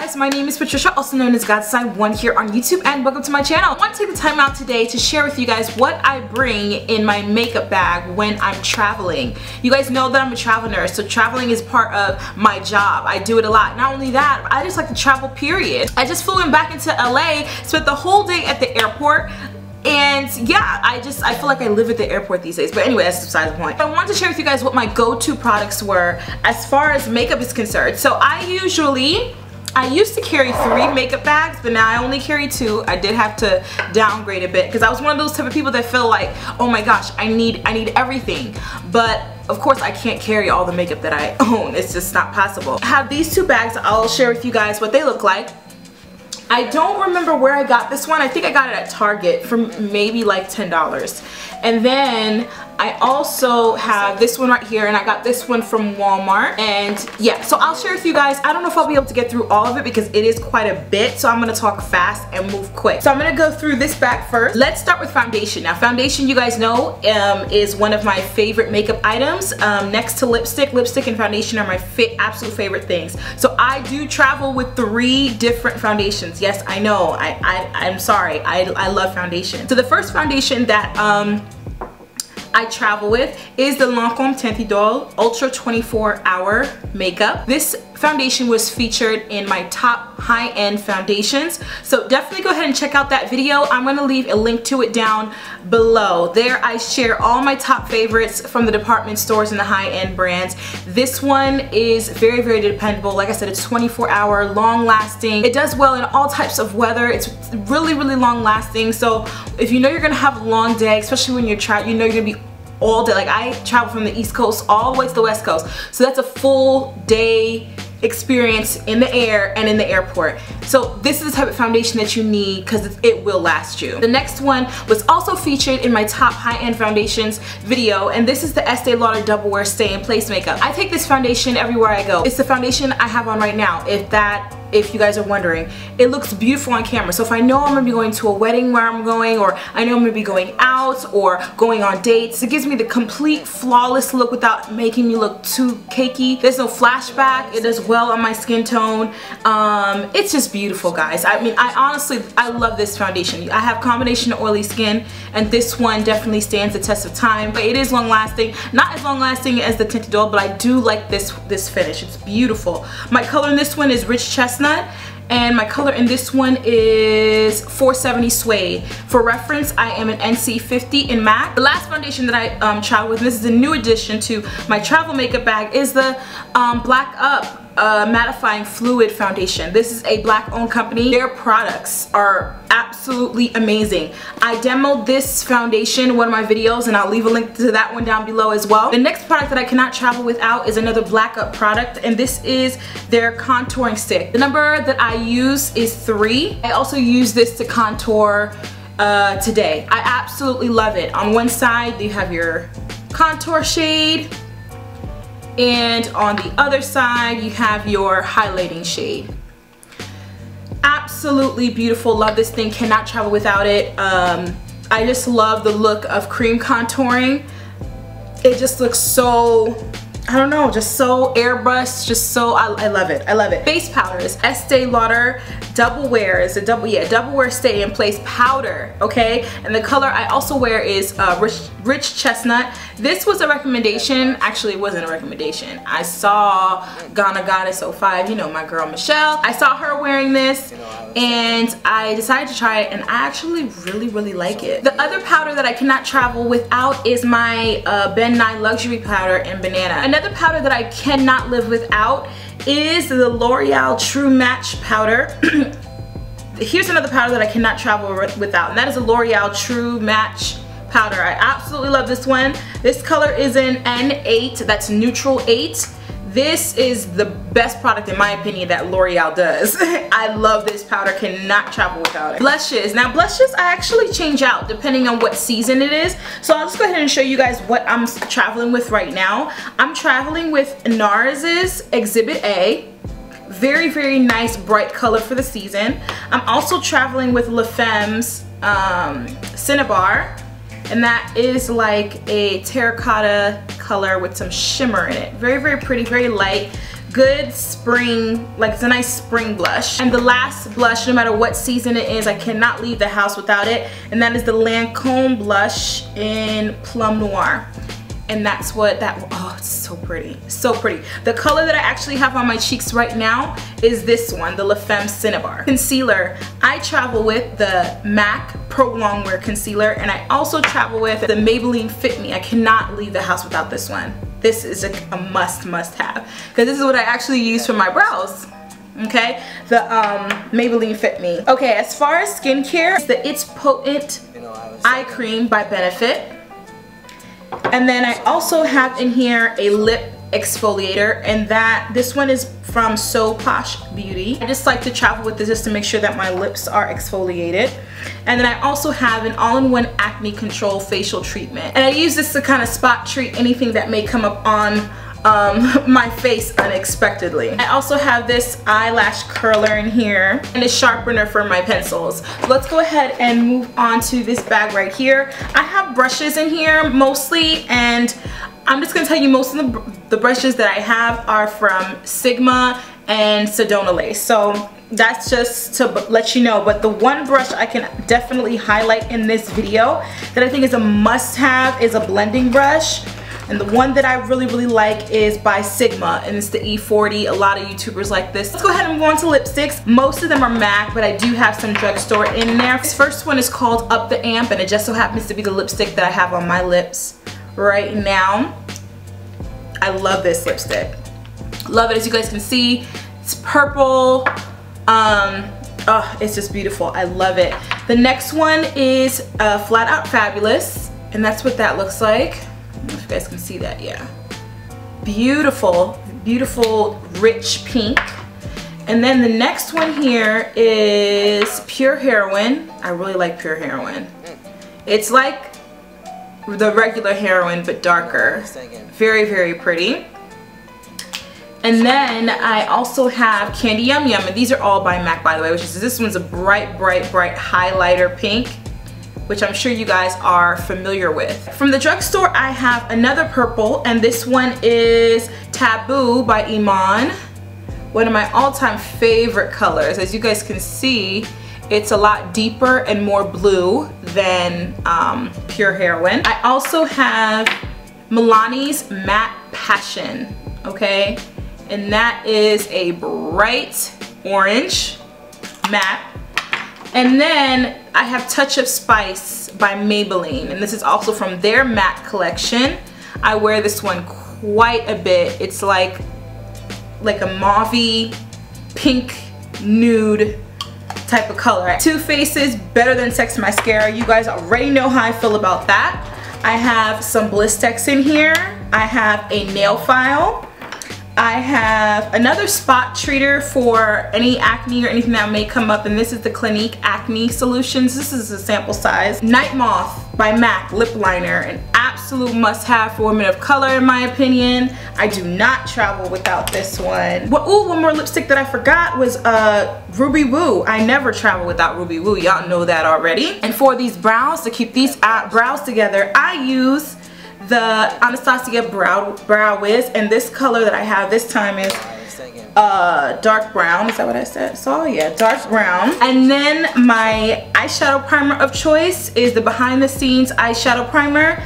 guys? My name is Patricia, also known as Godzdesign1 here on YouTube and welcome to my channel. I want to take the time out today to share with you guys what I bring in my makeup bag when I'm traveling. You guys know that I'm a travel nurse, so traveling is part of my job. I do it a lot. Not only that, I just like to travel period. I just flew in back into LA, spent the whole day at the airport, and yeah, I just, I feel like I live at the airport these days. But anyway, that's beside the point. I wanted to share with you guys what my go-to products were as far as makeup is concerned. So I usually, I used to carry three makeup bags, but now I only carry two. I did have to downgrade a bit because I was one of those type of people that feel like, oh my gosh, I need, I need everything. But of course I can't carry all the makeup that I own. It's just not possible. I have these two bags. I'll share with you guys what they look like. I don't remember where I got this one. I think I got it at Target for maybe like $10. And then I also have this one right here and I got this one from Walmart. And yeah so I'll share with you guys. I don't know if I'll be able to get through all of it because it is quite a bit so I'm gonna talk fast and move quick. So I'm gonna go through this back first. Let's start with foundation. Now foundation you guys know um, is one of my favorite makeup items. Um, next to lipstick lipstick and foundation are my absolute favorite things. So I do travel with three different foundations. Yes I know. I, I I'm sorry. I, I love foundation. So the first foundation that um, I travel with is the Lancome Teint Idole Ultra 24 Hour Makeup. This foundation was featured in my top high-end foundations. So definitely go ahead and check out that video. I'm going to leave a link to it down below. There I share all my top favorites from the department stores and the high-end brands. This one is very, very dependable. Like I said, it's 24 hour, long lasting. It does well in all types of weather. It's really, really long lasting. So if you know you're to have a long day, especially when you're traveling, you know you're to be all day. Like I travel from the East Coast all the way to the West Coast. So that's a full day experience in the air and in the airport. So this is the type of foundation that you need because it will last you. The next one was also featured in my top high-end foundations video and this is the Estee Lauder Double Wear Stay in Place Makeup. I take this foundation everywhere I go. It's the foundation I have on right now if that if you guys are wondering. It looks beautiful on camera. So if I know I'm gonna be going to a wedding where I'm going or I know I'm gonna be going out or going on dates, it gives me the complete flawless look without making me look too cakey. There's no flashback. It does well on my skin tone. Um, it's just beautiful guys. I mean, I honestly, I love this foundation. I have combination oily skin and this one definitely stands the test of time, but it is long lasting. Not as long lasting as the Teint Idole, but I do like this, this finish. It's beautiful. My color in this one is Rich Chestnut chestnut and my color in this one is 470 Suede. For reference, I am an NC50 in MAC. The last foundation that I um, with, this is a new addition to my travel makeup bag, is the um, Black Up uh, mattifying fluid foundation. This is a black owned company. Their products are absolutely amazing. I demoed this foundation in one of my videos and I'll leave a link to that one down below as well. The next product that I cannot travel without is another Black Up product and this is their contouring stick. The number that I use is three. I also use this to contour uh, today. I absolutely love it. On one side you have your contour shade and on the other side you have your highlighting shade. Absolutely beautiful. Love this thing. Cannot travel without it. Um, I just love the look of cream contouring. It just looks so I don't know, just so airbrushed, just so, I, I, love it, I love it. Base powders, Estee Lauder Double Wear, is a double, yeah, Double Wear Stay in Place powder, okay? And the color I also wear is uh, rich, rich Chestnut. This was a recommendation, actually it wasn't a recommendation. I saw Ghana Goddess 05, you know my girl Michelle. I saw her wearing this and I decided to try it and I actually really, really like it. The other powder that I cannot travel without is my uh, Ben Nye Luxury Powder in Banana. Another powder that I cannot live without is the L'Oreal True Match Powder. Here's another powder that I cannot travel without, and that is the L'Oreal True Match powder. I absolutely love this one. This color is in N8, that's neutral 8. This is the best product in my opinion that L'Oreal does. I love this powder, cannot travel without it. Blushes. Now blushes I actually change out depending on what season it is. So I'll just go ahead and show you guys what I'm traveling with right now. I'm traveling with NARS's Exhibit A very very nice bright color for the season I'm also traveling with La Femme's um, Cinnabar and that is like a terracotta color with some shimmer in it. Very, very pretty, very light, good spring, like it's a nice spring blush. And the last blush, no matter what season it is, I cannot leave the house without it. And that is the Lancome blush in Plum Noir and that's what that oh it's so pretty so pretty. The color that I actually have on my cheeks right now is this one the La Femme Cinnabar concealer. I travel with the MAC Pro Longwear concealer and I also travel with the Maybelline Fit Me. I cannot leave the house without this one. This is a, a must must have because this is what I actually use for my brows okay? The um Maybelline Fit Me. Okay as far as skincare it's the It's Potent eye cream by Benefit and then I also have in here a lip exfoliator and that this one is from So Posh Beauty. I just like to travel with this just to make sure that my lips are exfoliated. And then I also have an all-in-one acne control facial treatment. And I use this to kind of spot treat anything that may come up on um, my face unexpectedly. I also have this eyelash curler in here and a sharpener for my pencils. let's go ahead and move on to this bag right here. I have brushes in here mostly and I'm just gonna tell you most of the, the brushes that I have are from Sigma and Sedona Lace. So that's just to let you know but the one brush I can definitely highlight in this video that I think is a must have is a blending brush and the one that I really, really like is by Sigma, and it's the E40. A lot of YouTubers like this. Let's go ahead and go on to lipsticks. Most of them are MAC, but I do have some drugstore in there. This first one is called Up the Amp, and it just so happens to be the lipstick that I have on my lips right now. I love this lipstick. Love it, as you guys can see. It's purple. Um, oh, it's just beautiful. I love it. The next one is uh, Flat Out Fabulous, and that's what that looks like you guys can see that, yeah. Beautiful, beautiful rich pink. And then the next one here is Pure Heroine. I really like Pure Heroine. It's like the regular heroin, but darker. Very, very pretty. And then I also have Candy Yum Yum, and these are all by MAC by the way, which is this one's a bright, bright, bright highlighter pink which I'm sure you guys are familiar with. From the drugstore, I have another purple, and this one is Taboo by Iman. One of my all-time favorite colors. As you guys can see, it's a lot deeper and more blue than um, Pure Heroine. I also have Milani's Matte Passion, okay? And that is a bright orange matte and then I have Touch of Spice by Maybelline. And this is also from their matte collection. I wear this one quite a bit. It's like, like a mauve pink nude type of color. Too Faced Better Than Sex Mascara. You guys already know how I feel about that. I have some Blistex in here. I have a nail file. I have another spot treater for any acne or anything that may come up and this is the Clinique Acne Solutions. This is a sample size. Night Moth by MAC Lip Liner, an absolute must have for women of color in my opinion. I do not travel without this one. Well, ooh, one more lipstick that I forgot was uh, Ruby Woo. I never travel without Ruby Woo, y'all know that already. And for these brows, to keep these uh, brows together, I use the Anastasia Brow, Brow Wiz and this color that I have this time is uh, dark brown. Is that what I said? So yeah, dark brown. And then my eyeshadow primer of choice is the Behind the Scenes eyeshadow primer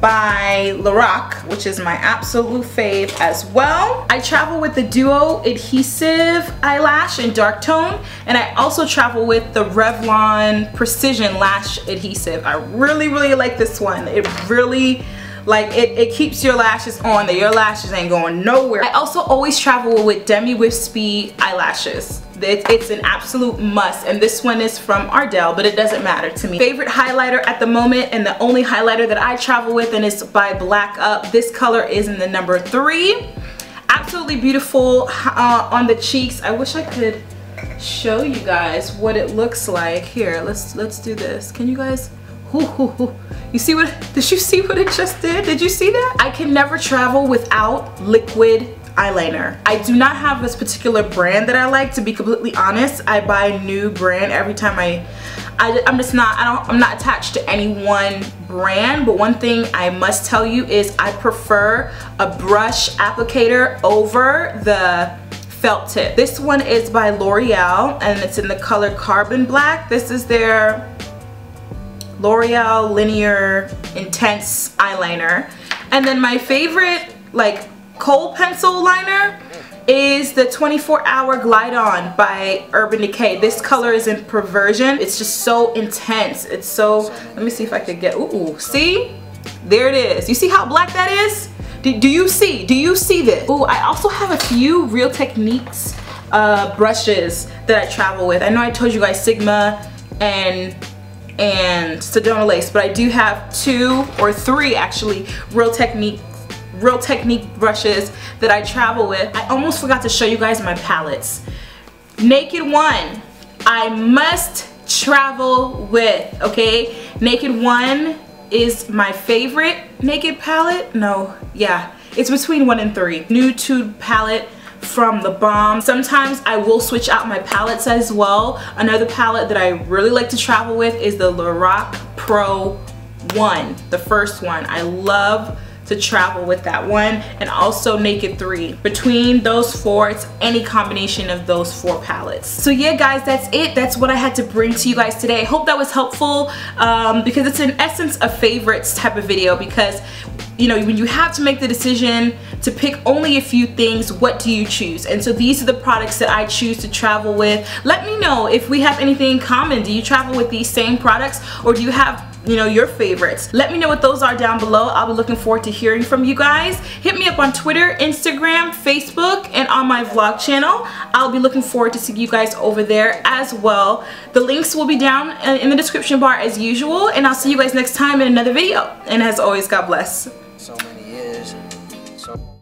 by Lorac, which is my absolute fave as well. I travel with the Duo Adhesive Eyelash in dark tone, and I also travel with the Revlon Precision Lash Adhesive. I really, really like this one. It really like it, it keeps your lashes on that your lashes ain't going nowhere. I also always travel with Demi Wispy eyelashes. It's, an absolute must and this one is from Ardell but it doesn't matter to me. Favorite highlighter at the moment and the only highlighter that I travel with and it's by Black Up. This color is in the number three. Absolutely beautiful uh, on the cheeks. I wish I could show you guys what it looks like. Here, let's let's do this. Can you guys? You see what, did you see what it just did? Did you see that? I can never travel without liquid eyeliner. I do not have this particular brand that I like to be completely honest. I buy a new brand every time I I, am just not, I don't, I'm not attached to any one brand, but one thing I must tell you is I prefer a brush applicator over the felt tip. This one is by L'Oreal and it's in the color Carbon Black. This is their L'Oreal Linear Intense Eyeliner. And then my favorite like kohl pencil liner is the 24 hour glide on by Urban Decay. This color is in perversion. It's just so intense. It's so let me see if I could get ooh see? There it is. You see how black that is? Do, do you see? Do you see this? Ooh I also have a few Real Techniques uh, brushes that I travel with. I know I told you guys Sigma and and Sedona Lace but I do have two or three actually Real Technique Real Technique brushes that I travel with. I almost forgot to show you guys my palettes. Naked One, I must travel with, okay? Naked One is my favorite Naked palette. No, yeah, it's between one and three. Nude palette from theBalm. Sometimes I will switch out my palettes as well. Another palette that I really like to travel with is the Lorac Pro 1, the first one. I love to travel with that one and also Naked 3. Between those four, it's any combination of those four palettes. So yeah guys, that's it. That's what I had to bring to you guys today. I hope that was helpful um, because it's in essence a favorites type of video because you know, when you have to make the decision to pick only a few things, what do you choose? And so these are the products that I choose to travel with. Let me know if we have anything in common. Do you travel with these same products or do you have you know, your favorites. Let me know what those are down below. I'll be looking forward to hearing from you guys. Hit me up on Twitter, Instagram, Facebook, and on my vlog channel. I'll be looking forward to seeing you guys over there as well. The links will be down uh, in the description bar as usual, and I'll see you guys next time in another video. And as always, God bless. So